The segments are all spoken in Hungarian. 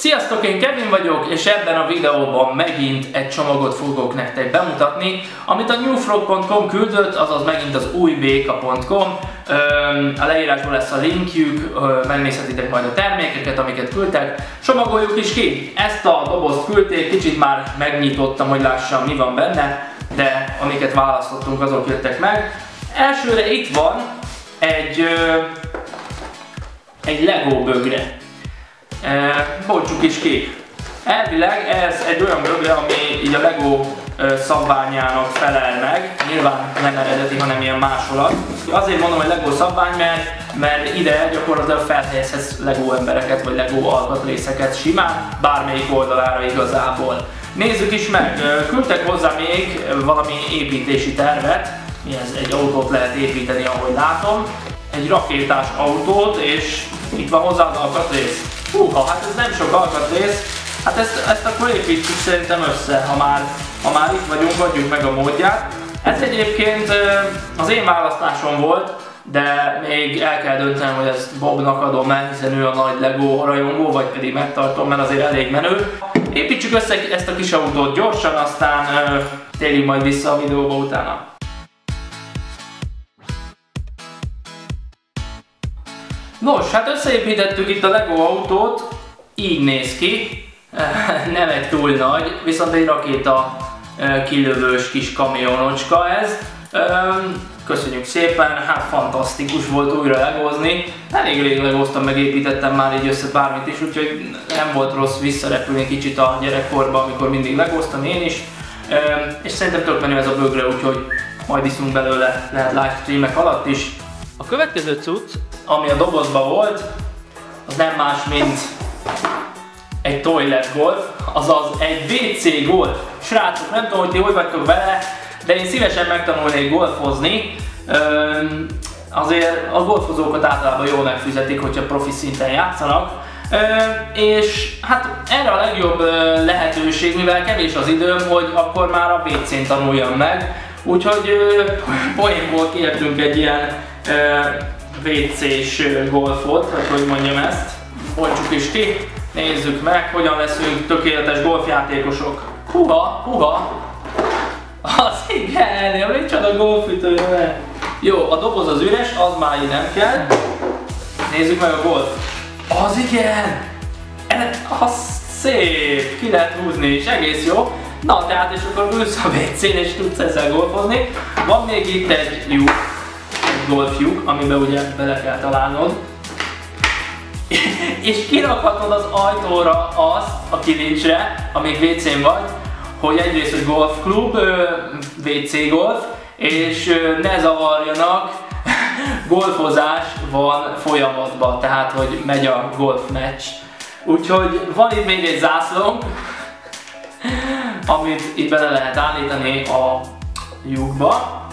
Sziasztok, én Kevin vagyok, és ebben a videóban megint egy csomagot fogok nektek bemutatni, amit a newfrog.com küldött, azaz megint az újbéka.com. A leírásban lesz a linkjük, megnézhetitek majd a termékeket, amiket küldtek. Csomagoljuk is ki! Ezt a dobozt küldték, kicsit már megnyitottam, hogy lássam mi van benne, de amiket választottunk, azok jöttek meg. Elsőre itt van egy, egy Lego bögre bontsuk is ki. Elvileg ez egy olyan bögre, ami így a Lego szabványának felel meg, nyilván nem eredeti, hanem ilyen másolat. Azért mondom, hogy Lego szabvány, mert, mert ide gyakorlatilag felhelyezhetsz Lego embereket, vagy Lego alkatrészeket simán, bármelyik oldalára igazából. Nézzük is meg, küldtek hozzá még valami építési tervet, mi ez, egy autót lehet építeni, ahogy látom, egy rakétás autót, és itt van hozzá az alkatrész. Húha, hát ez nem sok alkatrész. Hát ezt, ezt akkor építsük szerintem össze, ha már, ha már itt vagyunk, adjuk meg a módját. Ez egyébként az én választásom volt, de még el kell döntenem, hogy ezt Bobnak adom el, hiszen ő a nagy Lego rajongó, vagy pedig megtartom, mert azért elég menő. Építsük össze ezt a kis autót gyorsan, aztán térjünk majd vissza a videóba utána. Nos, hát összeépítettük itt a Lego autót, így néz ki, nem egy túl nagy, viszont egy rakéta kilövős kis kamionocska ez. Köszönjük szépen, hát fantasztikus volt újra legozni. Elég rég legoztam, megépítettem már így össze bármit is, úgyhogy nem volt rossz visszarepülni kicsit a gyerekkorba, amikor mindig legoztam én is. És szerintem tök menő ez a bögre, úgyhogy majd iszunk belőle, lehet livestreamek alatt is. A következő cucc ami a dobozban volt, az nem más, mint egy toilet golf, azaz egy WC golf. Srácok, nem tudom, hogy ti hogy vagytok vele, de én szívesen megtanulnék golfozni. Üm, azért a golfozókat általában jól megfizetik, hogyha profi szinten játszanak. Üm, és hát erre a legjobb lehetőség, mivel kevés az időm, hogy akkor már a WC-n tanuljam meg. Úgyhogy poénból kértünk egy ilyen WC-s golfot, vagy hogy mondjam ezt. Bontsuk is ki, nézzük meg, hogyan leszünk tökéletes golfjátékosok. Huha, huha! Az igen, micsoda golfütő, Jó, a doboz az üres, az már így nem kell. Nézzük meg a golf. Az igen! E, az szép, ki lehet húzni és egész jó. Na, tehát és akkor ülsz a WC-n és tudsz ezzel golfozni. Van még itt egy lyuk, golfjuk, amiben ugye bele kell találnod. és kirakhatod az ajtóra azt a kilincsre, amíg WC-n vagy, hogy egyrészt, hogy golfklub, WC golf, és ne zavarjanak, golfozás van folyamatban, tehát hogy megy a golf meccs. Úgyhogy van itt még egy zászlónk, amit itt bele lehet állítani a lyukba.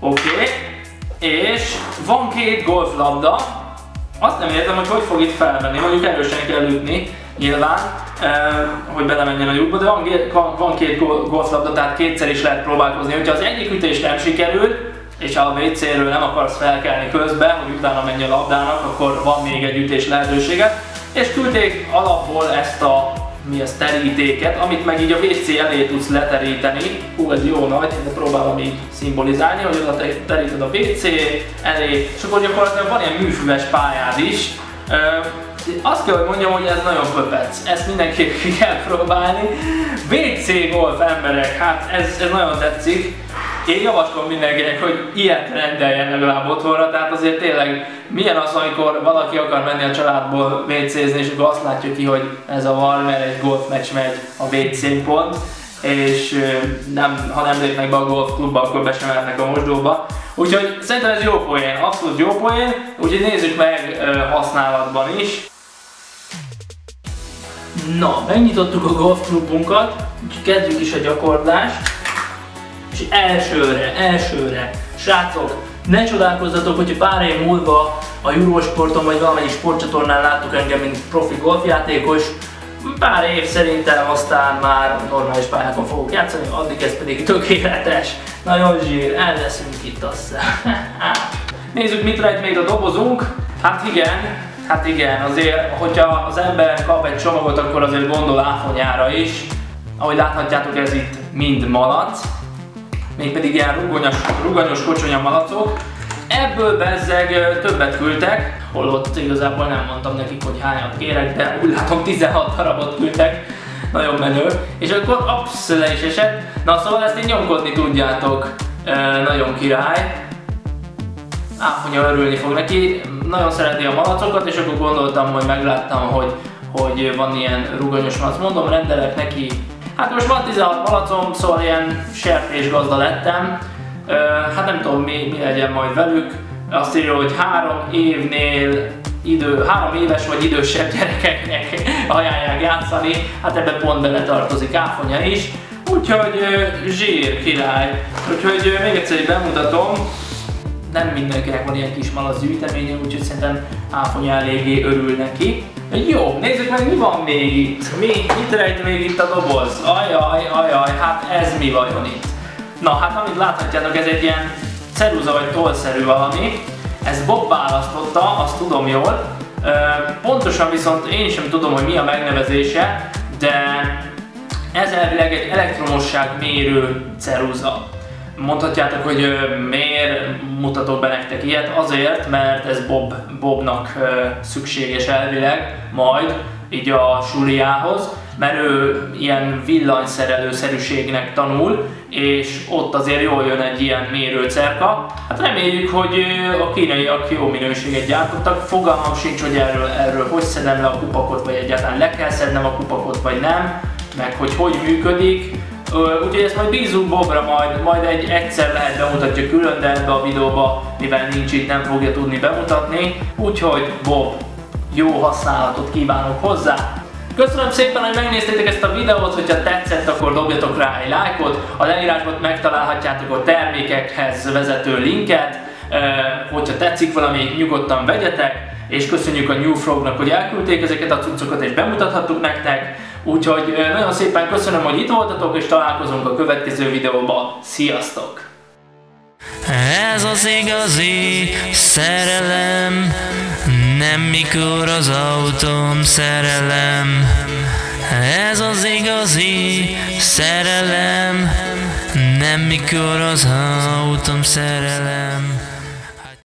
Oké. Okay és van két golflabda, azt nem értem, hogy hogy fog itt felvenni, mondjuk erősen kell ütni, nyilván, eh, hogy belemenjen a lyukba, de van, van két golflabda, tehát kétszer is lehet próbálkozni. Hogyha az egyik ütés nem sikerül, és a WC-ről nem akarsz felkelni közben, hogy utána menj a labdának, akkor van még egy ütés lehetőséget. És küldték alapból ezt a mi a terítéket, amit meg így a WC elé tudsz leteríteni. Hú, ez jó nagy, de próbálom így szimbolizálni, hogy oda teríted a WC elé, és akkor gyakorlatilag van ilyen műfüves pályád is. Azt kell, hogy mondjam, hogy ez nagyon pöpec. Ezt mindenképp kell próbálni. WC golf emberek, hát ez, ez nagyon tetszik. Én javaslom mindenkinek, hogy ilyet rendeljen legalább otthonra, tehát azért tényleg milyen az, amikor valaki akar menni a családból WC-zni, és akkor azt látjuk ki, hogy ez a van, mert egy golfmeccs megy a WC pont, és nem, ha nem lépnek be a golfklubba, akkor be sem a mosdóba. Úgyhogy szerintem ez jó poén, abszolút jó poén, úgyhogy nézzük meg használatban is. Na, megnyitottuk a golfklubunkat, úgyhogy kezdjük is a gyakorlást. És elsőre, elsőre, srácok, ne csodálkozzatok, hogy pár év múlva a Eurosporton vagy valamelyik sportcsatornán láttuk engem, mint profi golfjátékos, pár év szerintem aztán már normális pályákon fogok játszani, addig ez pedig tökéletes. Nagyon zsír, el leszünk itt aztán. Nézzük mit rejt még a dobozunk. Hát igen, Hát igen, azért, hogyha az ember kap egy csomagot, akkor azért gondol áfonyára is. Ahogy láthatjátok, ez itt mind malac, mégpedig ilyen rugonyos, ruganyos kocsonya malacok. Ebből bezzeg többet küldtek, holott igazából nem mondtam nekik, hogy hányat kérek, de úgy látom 16 darabot küldtek. Nagyon menő. És akkor apsz, le is esett. Na szóval ezt így nyomkodni tudjátok. E, nagyon király. Áfonya örülni fog neki. Nagyon szereti a malacokat, és akkor gondoltam, hogy megláttam, hogy, hogy van ilyen ruganyos malac. Mondom, rendelek neki Hát most van 16 malacom, szóval ilyen sertés gazda lettem. Hát nem tudom mi, mi legyen majd velük. Azt írja, hogy három évnél idő, három éves vagy idősebb gyerekeknek ajánlják játszani, hát ebbe pont bele tartozik áfonya is. Úgyhogy zsír király. Úgyhogy még egyszer bemutatom, nem mindenkinek van ilyen kis malac gyűjteménye, úgyhogy szerintem áfonya eléggé örül neki. Jó, nézzük meg mi van még itt. Mi, mit rejt még itt a doboz? Ajaj, ajaj, hát ez mi vajon itt? Na hát amit láthatjátok, ez egy ilyen ceruza vagy tollszerű valami. Ez Bob választotta, azt tudom jól. Pontosan viszont én sem tudom, hogy mi a megnevezése, de ez elvileg egy elektromosság mérő ceruza. Mondhatjátok, hogy miért mutatok be nektek ilyet? Azért, mert ez Bob, Bobnak szükséges elvileg majd így a suliához, mert ő ilyen villanyszerelőszerűségnek tanul, és ott azért jól jön egy ilyen mérőcerka. Hát reméljük, hogy a kínaiak jó minőséget gyártottak. Fogalmam sincs, hogy erről, erről hogy szedem le a kupakot, vagy egyáltalán le kell szednem a kupakot, vagy nem, meg hogy hogy működik. Úgyhogy ezt majd bízunk Bobra, majd, majd egy egyszer lehet bemutatja külön, de ebbe a videóba, mivel nincs itt, nem fogja tudni bemutatni. Úgyhogy Bob, jó használatot kívánok hozzá! Köszönöm szépen, hogy megnéztétek ezt a videót, hogyha tetszett, akkor dobjatok rá egy lájkot, a leírásban megtalálhatjátok a termékekhez vezető linket, hogyha tetszik valami, nyugodtan vegyetek, és köszönjük a New Frognak, hogy elküldték ezeket a cuccokat és bemutathattuk nektek. Úgyhogy nagyon szépen köszönöm, hogy itt voltatok, és találkozunk a következő videóban. Sziasztok! Ez az igazi szerelem, nem mikor az autóm szerelem. Ez az igazi szerelem, nem mikor az autóm szerelem.